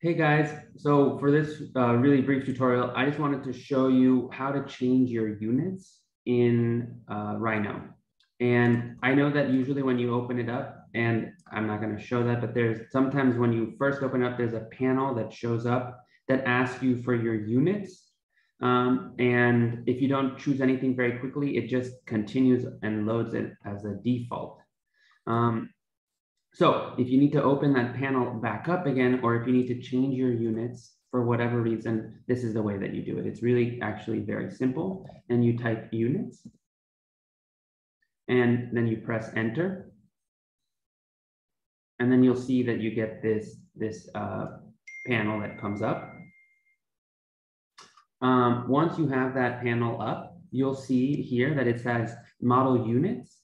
Hey guys, so for this uh, really brief tutorial, I just wanted to show you how to change your units in uh, Rhino. And I know that usually when you open it up, and I'm not gonna show that, but there's sometimes when you first open up, there's a panel that shows up that asks you for your units. Um, and if you don't choose anything very quickly, it just continues and loads it as a default. Um, so if you need to open that panel back up again, or if you need to change your units for whatever reason, this is the way that you do it. It's really actually very simple. And you type units, and then you press enter. And then you'll see that you get this, this uh, panel that comes up. Um, once you have that panel up, you'll see here that it says model units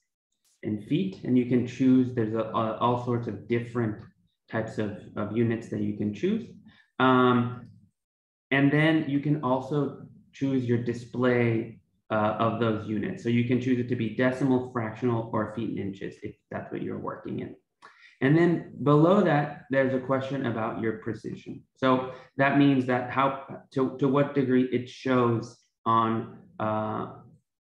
in feet, and you can choose, there's a, a, all sorts of different types of, of units that you can choose. Um, and then you can also choose your display uh, of those units. So you can choose it to be decimal, fractional, or feet and inches if that's what you're working in. And then below that, there's a question about your precision. So that means that how to, to what degree it shows on uh,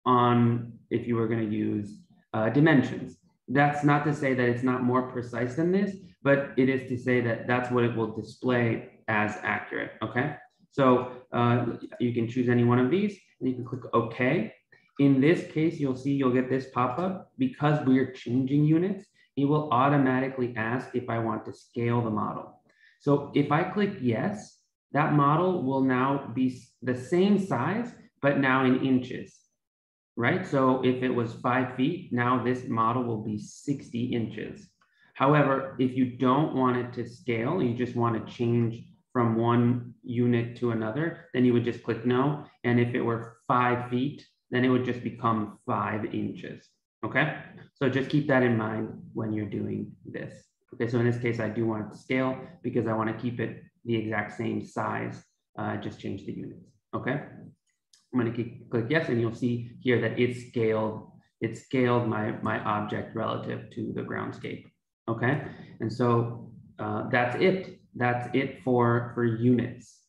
on if you were going to use uh, dimensions. That's not to say that it's not more precise than this, but it is to say that that's what it will display as accurate, okay? So uh, you can choose any one of these and you can click OK. In this case, you'll see you'll get this pop-up because we're changing units. It will automatically ask if I want to scale the model. So if I click yes, that model will now be the same size, but now in inches right? So if it was five feet, now this model will be 60 inches. However, if you don't want it to scale, you just want to change from one unit to another, then you would just click no. And if it were five feet, then it would just become five inches. Okay, so just keep that in mind when you're doing this. Okay, so in this case, I do want it to scale because I want to keep it the exact same size, uh, just change the units. Okay. I'm going to click yes, and you'll see here that it's scaled, it scaled my, my object relative to the groundscape. Okay, and so uh, that's it. That's it for, for units.